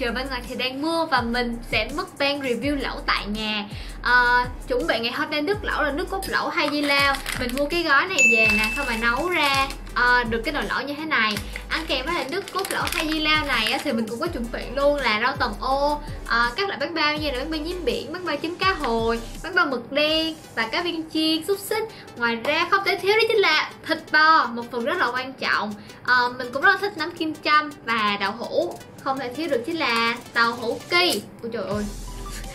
trời bên ngoài thì đang mưa Và mình sẽ mất ban review lẩu tại nhà. À, Chuẩn bị ngày hôm nay nước lẩu là nước cốt lẩu hay di lao Mình mua cái gói này về nè Xong rồi nấu ra à, được cái nồi lẩu như thế này. Ăn kèm với lại nước cốt lẩu hay di lao này á, thì mình cũng có chuẩn bị luôn là rau tầm ô. À, các loại bánh bao như là bánh bao nhím biển bánh bao trứng cá hồi bánh bao mực đen và cá viên chiên xúc xích. Ngoài ra không thể thiếu đó chính là thịt bò một phần rất là quan trọng. À, mình cũng rất là thích nấm kim châm và đậu hũ. Không thể thiếu được chính là tàu hũ kỳ. Ôi trời ơi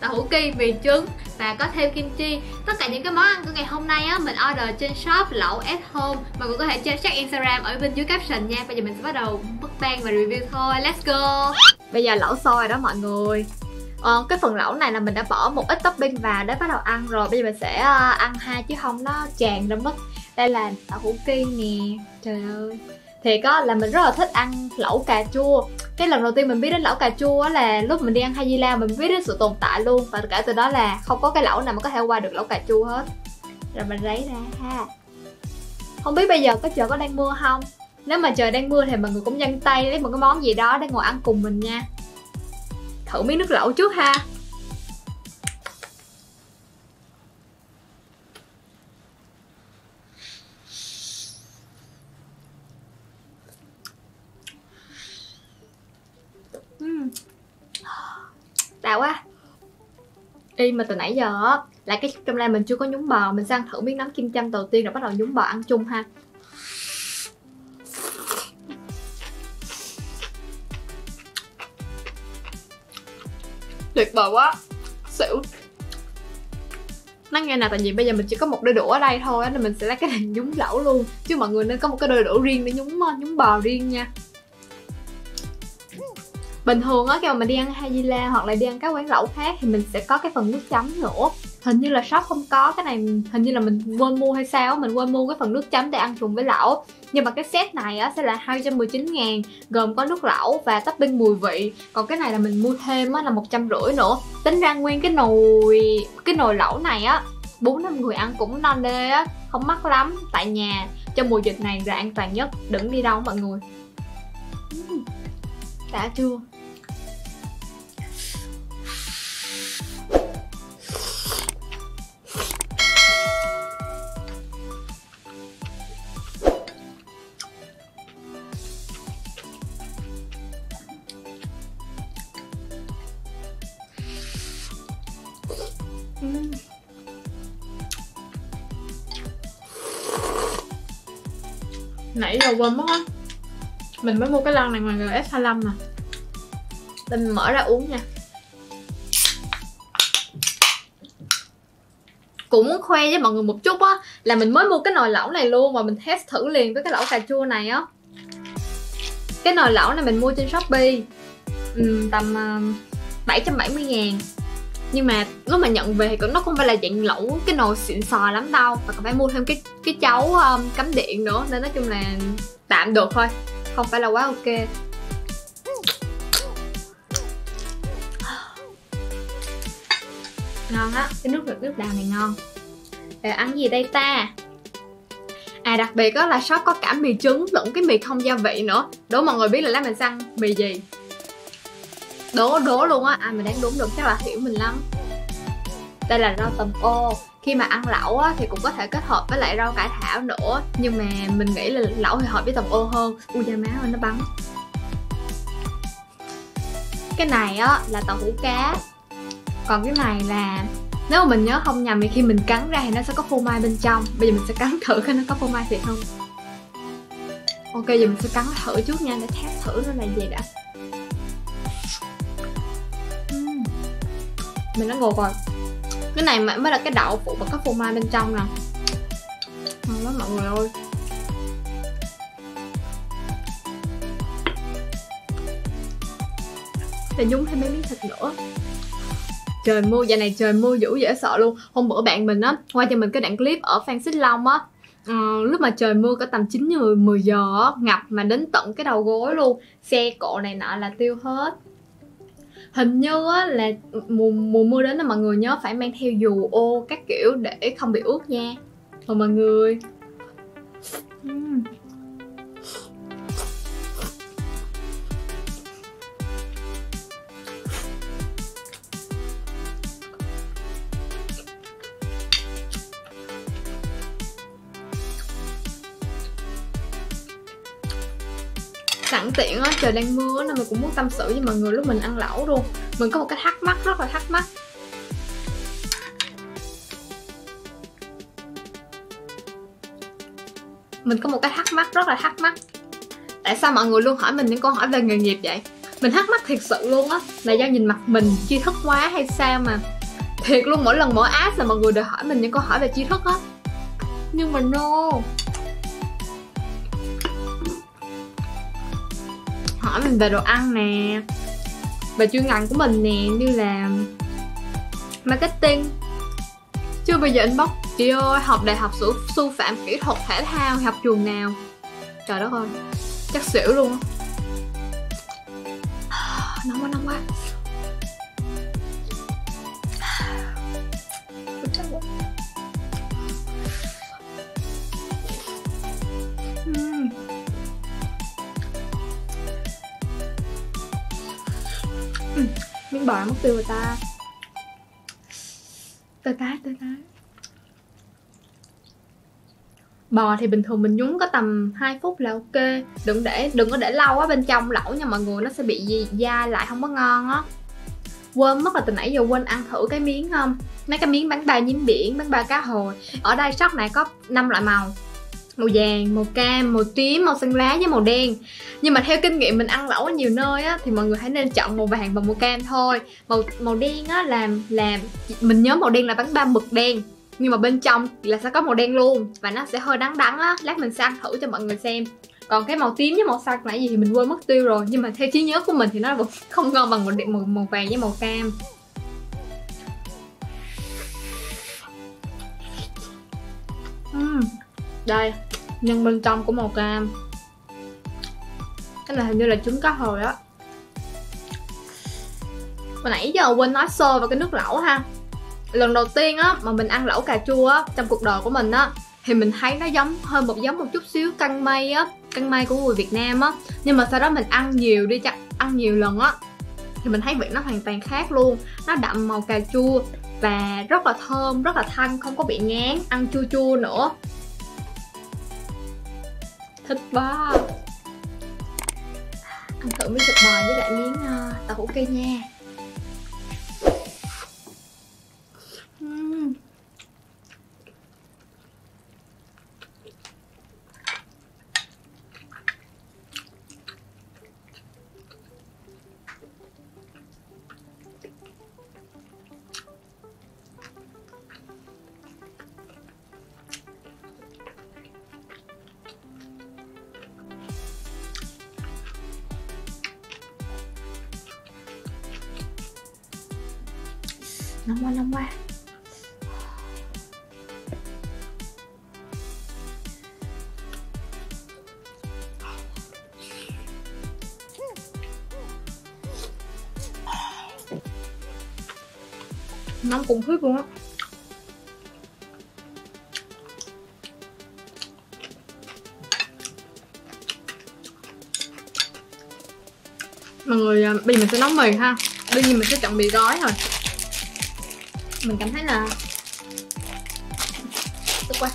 tàu hủ kỳ mì trứng và có thêm kim chi. Tất cả những cái món ăn của ngày hôm nay á mình order trên shop lẩu at home. Mà cũng có thể check instagram ở bên dưới caption nha. Bây giờ mình sẽ bắt đầu mukbang và review thôi. Let's go! Bây giờ lẩu sôi đó mọi người. Ờ, cái phần lẩu này là mình đã bỏ một ít topping vào để bắt đầu ăn rồi. Bây giờ mình sẽ uh, ăn hai chứ không nó tràn ra mất đây là tàu hủ kia nè. Trời ơi thì có là mình rất là thích ăn lẩu cà chua. Cái lần đầu tiên mình biết đến lẩu cà chua là lúc mình đi ăn hai di lao, mình biết đến sự tồn tại luôn. Và kể từ đó là không có cái lẩu nào mà có thể qua được lẩu cà chua hết. Rồi mình lấy ra ha. Không biết bây giờ có trời có đang mưa không? Nếu mà trời đang mưa thì mọi người cũng nhanh tay lấy một cái món gì đó để ngồi ăn cùng mình nha. Thử miếng nước lẩu trước ha đã quá y mà từ nãy giờ á. Là cái trong lai mình chưa có nhúng bò mình ăn thử miếng nấm kim châm đầu tiên rồi bắt đầu nhúng bò ăn chung ha. Tuyệt vời quá. Xỉu. Nói nghe nào tại vì bây giờ mình chỉ có một đôi đũa ở đây thôi nên mình sẽ lấy cái này nhúng lẩu luôn. Chứ mọi người nên có một cái đôi đũa riêng để nhúng nhúng bò riêng nha bình thường á, khi mà mình đi ăn Hajila di la hoặc là đi ăn các quán lẩu khác thì mình sẽ có cái phần nước chấm nữa. Hình như là shop không có cái này, hình như là mình quên mua hay sao mình quên mua cái phần nước chấm để ăn chung với lẩu. Nhưng mà cái set này á, sẽ là 219 ngàn, gồm có nước lẩu và topping mùi vị. Còn cái này là mình mua thêm á, là một trăm rưỡi nữa. Tính ra nguyên cái nồi cái nồi lẩu này á, bốn năm người ăn cũng non đê á, không mắc lắm. Tại nhà trong mùa dịch này là an toàn nhất. Đừng đi đâu mọi người. Đã chưa? Nãy giờ quên mất á. Mình mới mua cái lon này ngoài GS25 nè mình mở ra uống nha. Cũng muốn khoe với mọi người một chút á là mình mới mua cái nồi lẩu này luôn và mình test thử liền với cái lẩu cà chua này á. Cái nồi lẩu này mình mua trên shopee ừ, tầm ờ, uh, 770 ngàn nhưng mà lúc mà nhận về thì nó không phải là dạng lẩu cái nồi xịn sò lắm đâu và còn phải mua thêm cái cái chấu um, cắm điện nữa nên nói chung là tạm được thôi không phải là quá ok. Ngon á cái nước nước đào này ngon. Để ăn gì đây ta? À đặc biệt đó là shop có cả mì trứng lẫn cái mì không gia vị nữa. Đố mọi người biết là lá mình xăng mì gì đố đố luôn á. À, Ai mà đáng đúng được chắc là hiểu mình lắm đây là rau tầm ô. Khi mà ăn lẩu á, thì cũng có thể kết hợp với lại rau cải thảo nữa. Nhưng mà mình nghĩ là lẩu thì hợp với tầm ô hơn. U da má ơi nó bắn. Cái này á là tàu hũ cá. Còn cái này là nếu mà mình nhớ không nhầm thì khi mình cắn ra thì nó sẽ có phô mai bên trong. Bây giờ mình sẽ cắn thử coi nó có phô mai thiệt không. Ok giờ mình sẽ cắn thử trước nha để test thử nó là gì đã. Mình đã ngồi rồi. Cái này mới là cái đậu phụ và có phô mai bên trong nè. Ngon lắm mọi người ơi. Để nhúng thêm mấy miếng thịt nữa. Trời mưa giờ này trời mưa dữ dễ sợ luôn. Hôm bữa bạn mình á quay cho mình cái đoạn clip ở phan xích long á. Ừ, lúc mà trời mưa có tầm 9 10 10 giờ á ngập mà đến tận cái đầu gối luôn. Xe cộ này nọ là tiêu hết hình như á là mùa mùa mưa đến là mọi người nhớ phải mang theo dù ô các kiểu để không bị ướt nha rồi mọi người uhm. Sẵn tiện á, trời đang mưa nên mình cũng muốn tâm sự với mọi người lúc mình ăn lẩu luôn. Mình có một cái thắc mắc, rất là thắc mắc. Mình có một cái thắc mắc, rất là thắc mắc. Tại sao mọi người luôn hỏi mình những câu hỏi về nghề nghiệp vậy? Mình thắc mắc thiệt sự luôn á, là do nhìn mặt mình chi thức quá hay sao mà? Thiệt luôn, mỗi lần mở app là mọi người đều hỏi mình những câu hỏi về chi thức á. Nhưng mà no. Hỏi mình về đồ ăn nè về chuyên ngành của mình nè như là marketing. Chưa bao giờ inbox chị ơi học đại học sư, sư phạm kỹ thuật thể thao học trường nào? Trời đất ơi chắc xỉu luôn á. Uhm, miếng bò mất tiêu người ta. Tơi tái tơi tái. Bò thì bình thường mình nhúng có tầm 2 phút là ok. Đừng để đừng có để lâu á bên trong lẩu nha mọi người nó sẽ bị gì dai lại không có ngon á. Quên mất là từ nãy giờ quên ăn thử cái miếng không mấy cái miếng bánh bao nhím biển bánh bao cá hồi. Ở đây shop này có 5 loại màu màu vàng màu cam màu tím màu xanh lá với màu đen. Nhưng mà theo kinh nghiệm mình ăn lẩu ở nhiều nơi á thì mọi người hãy nên chọn màu vàng và màu cam thôi. Màu màu đen á làm làm mình nhớ màu đen là bánh ba mực đen. Nhưng mà bên trong là sẽ có màu đen luôn và nó sẽ hơi đắng đắng á. Lát mình sẽ ăn thử cho mọi người xem. Còn cái màu tím với màu xanh nãy gì thì mình quên mất tiêu rồi. Nhưng mà theo trí nhớ của mình thì nó vẫn không ngon bằng màu, màu, màu vàng với màu cam. Đây, nhân bên trong của màu cam. Cái này hình như là trứng cá hồi á. Hồi nãy giờ quên nói sơ vào cái nước lẩu ha. Lần đầu tiên á, mà mình ăn lẩu cà chua á, trong cuộc đời của mình á, thì mình thấy nó giống, hơi một giống một chút xíu căng mây á căng mây của người Việt Nam á. Nhưng mà sau đó mình ăn nhiều đi chắc ăn nhiều lần á, thì mình thấy vị nó hoàn toàn khác luôn. Nó đậm màu cà chua và rất là thơm, rất là thanh, không có bị ngán, ăn chua chua nữa thích bò. Ăn thử miếng thịt bò với lại miếng uh, ờ, tàu hũ cây nha. Nóng quá nóng quá nóng khủng khiếp luôn á. Mọi người à, bây giờ mình sẽ nấu mì ha. Đương nhiên mình sẽ chọn mì gói thôi mình cảm thấy là tức quá.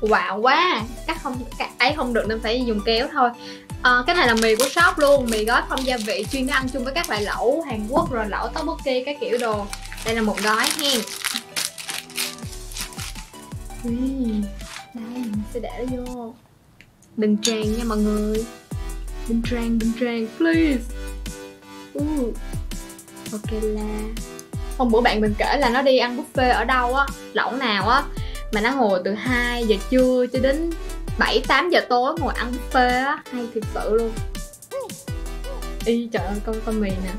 Wow quá. Cắt không cắt ấy không được nên phải dùng kéo thôi. À, cái này là mì của shop luôn. Mì gói không gia vị chuyên để ăn chung với các loại lẩu hàn quốc rồi lẩu tteokbokki cái kiểu đồ. Đây là một gói hen. Đây mình sẽ để nó vô. Đừng tràn nha mọi người bình trang bình trang, please. Uh. ok là hôm bữa bạn mình kể là nó đi ăn buffet ở đâu á, lẩu nào á, mà nó ngồi từ 2 giờ trưa cho đến 7 8 giờ tối ngồi ăn buffet á. Hay thiệt sự luôn. Y trời ơi, con con mì nè.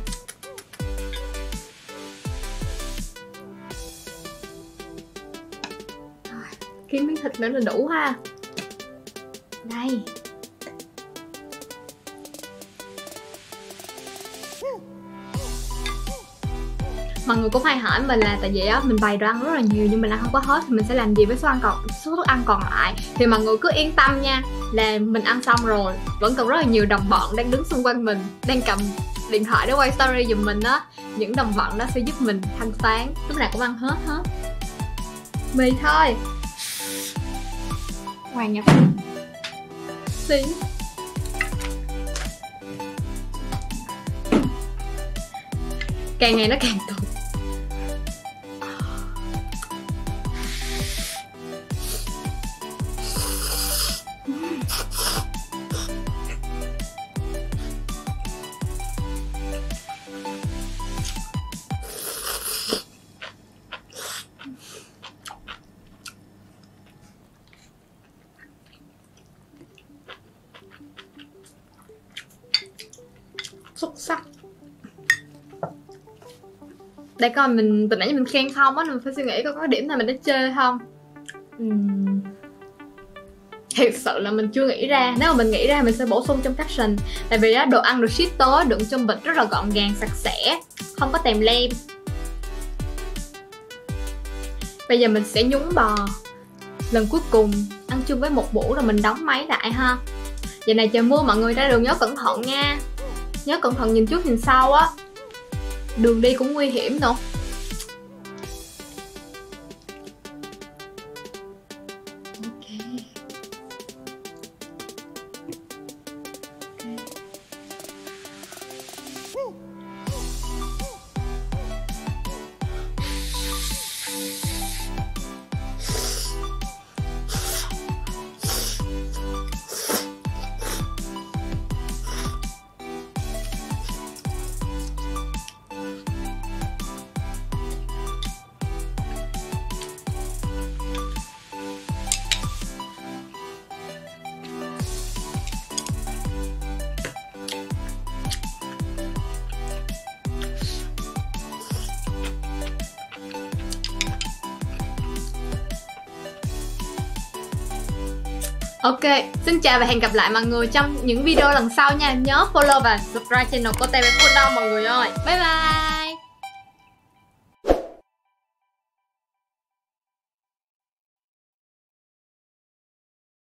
Kiếm miếng thịt nữa là đủ ha. Đây. Mọi người cũng hay hỏi mình là tại vì á, mình bày đồ ăn rất là nhiều nhưng mình ăn không có hết thì mình sẽ làm gì với số ăn còn, số thức ăn còn lại. Thì mọi người cứ yên tâm nha, là mình ăn xong rồi, vẫn còn rất là nhiều đồng bọn đang đứng xung quanh mình, đang cầm điện thoại để quay story giùm mình á. Những đồng bọn đó sẽ giúp mình thanh sáng, lúc nào cũng ăn hết hết. Mì thôi. Hoàng nhập. Xí. Càng ngày nó càng tụt. Để coi mình từ nãy mình khen không á mình phải suy nghĩ coi có điểm nào mình đã chê không. Ừm. thiệt sự là mình chưa nghĩ ra. Nếu mà mình nghĩ ra mình sẽ bổ sung trong caption. Tại vì á đồ ăn được ship tới đựng trong bịch rất là gọn gàng sạch sẽ không có tèm lem. Bây giờ mình sẽ nhúng bò. Lần cuối cùng ăn chung với một muỗng rồi mình đóng máy lại ha. Giờ này trời mưa mọi người ra đường nhớ cẩn thận nha. Nhớ cẩn thận nhìn trước nhìn sau á đường đi cũng nguy hiểm nữa. Ok, xin chào và hẹn gặp lại mọi người trong những video lần sau nha. Nhớ follow và subscribe channel của TV Food đâu mọi người ơi. Bye bye.